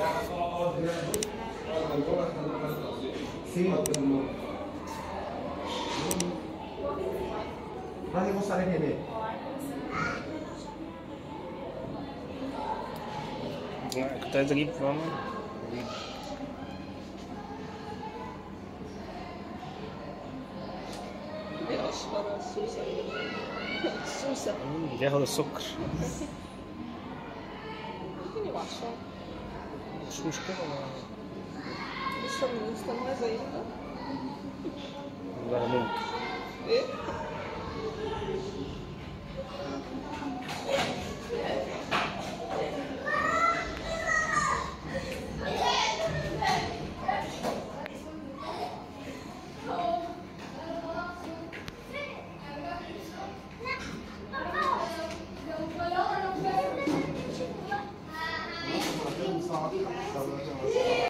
那还给我晒黑了。哎，他在这儿干嘛？没事吧？苏珊，苏珊。你家好多锁骨。你别说话。assusta. Os femininos está mais aí, Não Agora muito. Sangat terbentuk.